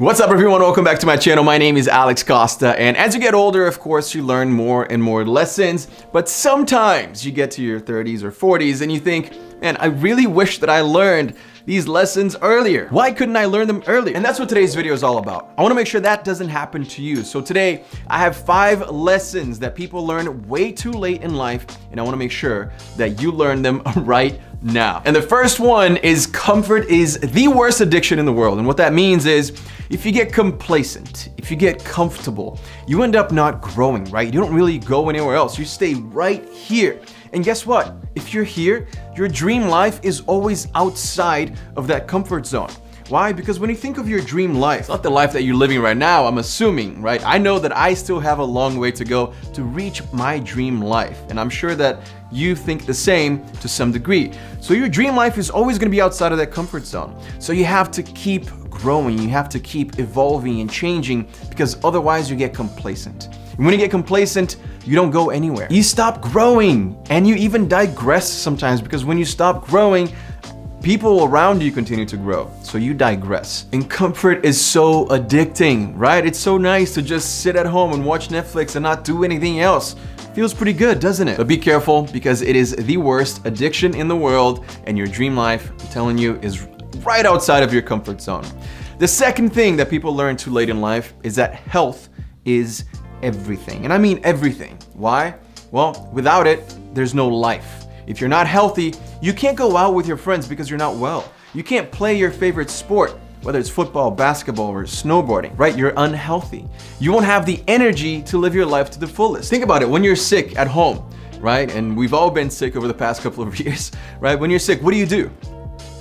What's up everyone, welcome back to my channel. My name is Alex Costa and as you get older, of course, you learn more and more lessons, but sometimes you get to your 30s or 40s and you think, man, I really wish that I learned these lessons earlier. Why couldn't I learn them earlier? And that's what today's video is all about. I wanna make sure that doesn't happen to you. So today, I have five lessons that people learn way too late in life, and I wanna make sure that you learn them right now. And the first one is comfort is the worst addiction in the world. And what that means is if you get complacent, if you get comfortable, you end up not growing, right? You don't really go anywhere else. You stay right here. And guess what? If you're here, your dream life is always outside of that comfort zone. Why? Because when you think of your dream life, not the life that you're living right now, I'm assuming, right? I know that I still have a long way to go to reach my dream life. And I'm sure that you think the same to some degree. So your dream life is always gonna be outside of that comfort zone. So you have to keep growing, you have to keep evolving and changing because otherwise you get complacent. And when you get complacent, you don't go anywhere. You stop growing and you even digress sometimes because when you stop growing, people around you continue to grow, so you digress. And comfort is so addicting, right? It's so nice to just sit at home and watch Netflix and not do anything else. Feels pretty good, doesn't it? But be careful because it is the worst addiction in the world and your dream life, I'm telling you, is right outside of your comfort zone. The second thing that people learn too late in life is that health is everything. And I mean everything. Why? Well, without it, there's no life. If you're not healthy, you can't go out with your friends because you're not well. You can't play your favorite sport, whether it's football, basketball, or snowboarding, right? You're unhealthy. You won't have the energy to live your life to the fullest. Think about it, when you're sick at home, right? And we've all been sick over the past couple of years, right? When you're sick, what do you do?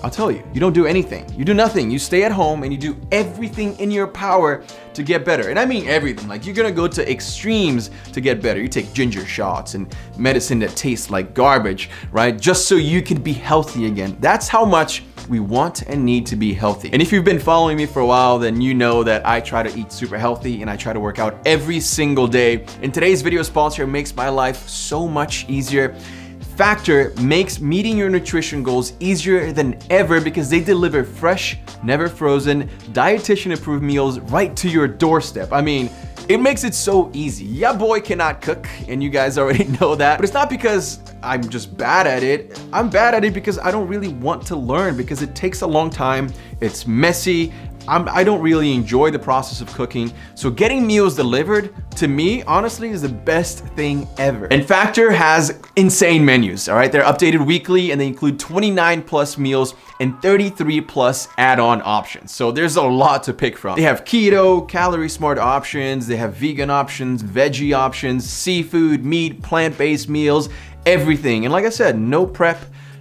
I'll tell you, you don't do anything. You do nothing. You stay at home and you do everything in your power to get better. And I mean everything. Like you're gonna go to extremes to get better. You take ginger shots and medicine that tastes like garbage, right? Just so you can be healthy again. That's how much we want and need to be healthy. And if you've been following me for a while, then you know that I try to eat super healthy and I try to work out every single day. And today's video sponsor makes my life so much easier. Factor makes meeting your nutrition goals easier than ever because they deliver fresh, never frozen, dietitian approved meals right to your doorstep. I mean, it makes it so easy. Yeah, boy cannot cook, and you guys already know that. But it's not because I'm just bad at it. I'm bad at it because I don't really want to learn because it takes a long time, it's messy, I'm, I do not really enjoy the process of cooking, so getting meals delivered, to me, honestly, is the best thing ever. And Factor has insane menus, all right? They're updated weekly and they include 29 plus meals and 33 plus add-on options. So there's a lot to pick from. They have keto, calorie smart options, they have vegan options, veggie options, seafood, meat, plant-based meals, everything. And like I said, no prep,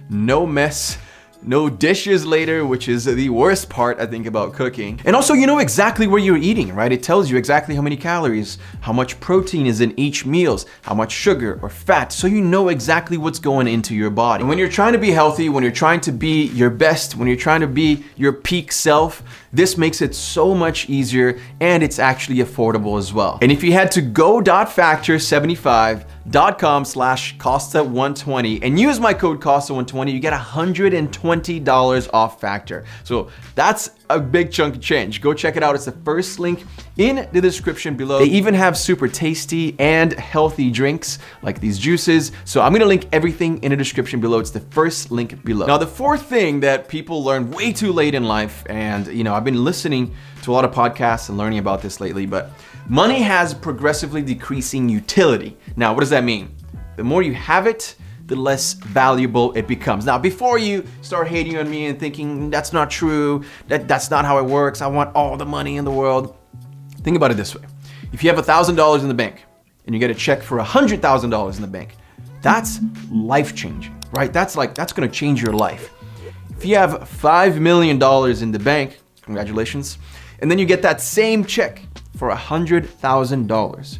no mess, no dishes later, which is the worst part, I think, about cooking. And also, you know exactly where you're eating, right? It tells you exactly how many calories, how much protein is in each meals, how much sugar or fat, so you know exactly what's going into your body. And when you're trying to be healthy, when you're trying to be your best, when you're trying to be your peak self, this makes it so much easier and it's actually affordable as well. And if you head to go.factor75, com slash Costa120 and use my code Costa120, you get $120 off Factor. So that's a big chunk of change. Go check it out. It's the first link in the description below. They even have super tasty and healthy drinks like these juices. So I'm gonna link everything in the description below. It's the first link below. Now, the fourth thing that people learn way too late in life, and you know, I've been listening to a lot of podcasts and learning about this lately, but money has progressively decreasing utility. Now, what does that mean? The more you have it, the less valuable it becomes. Now, before you start hating on me and thinking that's not true, that, that's not how it works, I want all the money in the world, think about it this way. If you have $1,000 in the bank and you get a check for $100,000 in the bank, that's life changing, right? That's like, that's gonna change your life. If you have $5 million in the bank, congratulations, and then you get that same check for $100,000,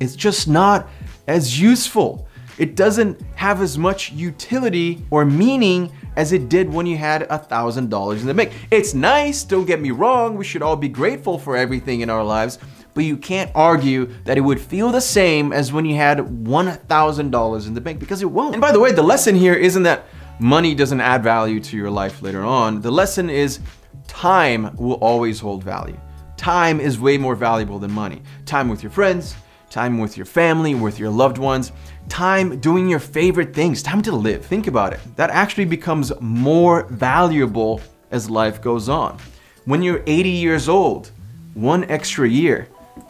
it's just not as useful it doesn't have as much utility or meaning as it did when you had a $1,000 in the bank. It's nice, don't get me wrong, we should all be grateful for everything in our lives, but you can't argue that it would feel the same as when you had $1,000 in the bank because it won't. And by the way, the lesson here isn't that money doesn't add value to your life later on. The lesson is time will always hold value. Time is way more valuable than money. Time with your friends, time with your family, with your loved ones, time doing your favorite things, time to live. Think about it. That actually becomes more valuable as life goes on. When you're 80 years old, one extra year,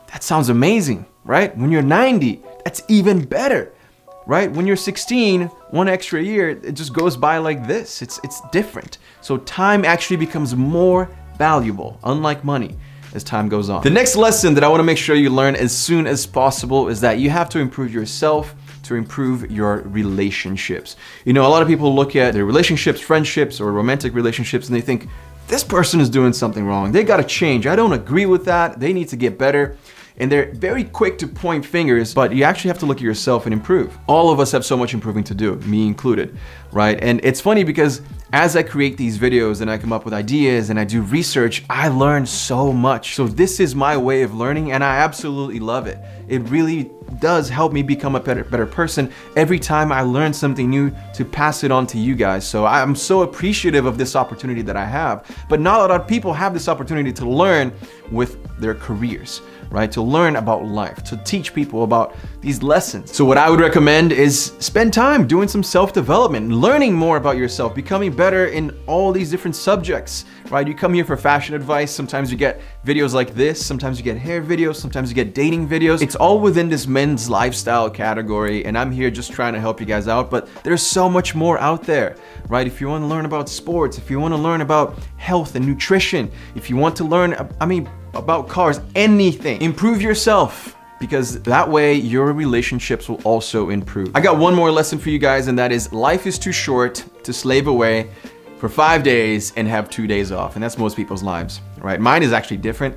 that sounds amazing, right? When you're 90, that's even better, right? When you're 16, one extra year, it just goes by like this. It's, it's different. So time actually becomes more valuable, unlike money as time goes on. The next lesson that I wanna make sure you learn as soon as possible is that you have to improve yourself to improve your relationships. You know, a lot of people look at their relationships, friendships, or romantic relationships, and they think, this person is doing something wrong. They gotta change. I don't agree with that. They need to get better and they're very quick to point fingers, but you actually have to look at yourself and improve. All of us have so much improving to do, me included, right? And it's funny because as I create these videos and I come up with ideas and I do research, I learn so much. So this is my way of learning and I absolutely love it. It really does help me become a better, better person every time I learn something new to pass it on to you guys. So I'm so appreciative of this opportunity that I have. But not a lot of people have this opportunity to learn with their careers right? To learn about life, to teach people about these lessons. So what I would recommend is spend time doing some self-development, learning more about yourself, becoming better in all these different subjects, right? You come here for fashion advice, sometimes you get videos like this, sometimes you get hair videos, sometimes you get dating videos. It's all within this men's lifestyle category and I'm here just trying to help you guys out, but there's so much more out there, right? If you want to learn about sports, if you want to learn about health and nutrition, if you want to learn, I mean, about cars, anything. Improve yourself because that way your relationships will also improve. I got one more lesson for you guys and that is life is too short to slave away for five days and have two days off. And that's most people's lives, right? Mine is actually different.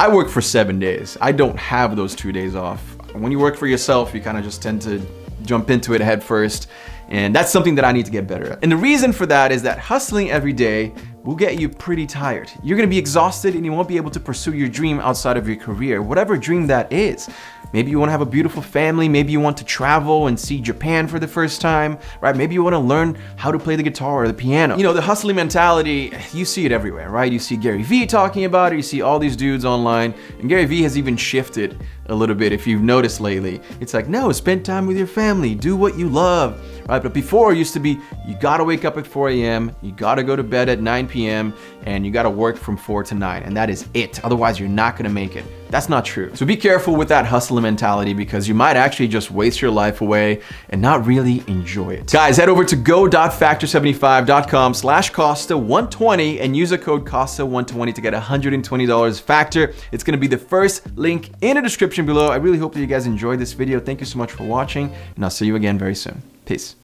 I work for seven days. I don't have those two days off. When you work for yourself, you kind of just tend to jump into it head first. And that's something that I need to get better at. And the reason for that is that hustling every day will get you pretty tired. You're gonna be exhausted and you won't be able to pursue your dream outside of your career, whatever dream that is. Maybe you wanna have a beautiful family, maybe you want to travel and see Japan for the first time, right? Maybe you wanna learn how to play the guitar or the piano. You know, the hustling mentality, you see it everywhere, right? You see Gary Vee talking about it, you see all these dudes online, and Gary Vee has even shifted a little bit if you've noticed lately. It's like, no, spend time with your family, do what you love, right? But before it used to be, you gotta wake up at 4 a.m., you gotta go to bed at 9 p.m., and you gotta work from 4 to 9, and that is it. Otherwise, you're not gonna make it. That's not true. So be careful with that hustler mentality because you might actually just waste your life away and not really enjoy it. Guys, head over to go.factor75.com slash Costa120 and use the code Costa120 to get $120 Factor. It's gonna be the first link in the description below. I really hope that you guys enjoyed this video. Thank you so much for watching and I'll see you again very soon. Peace.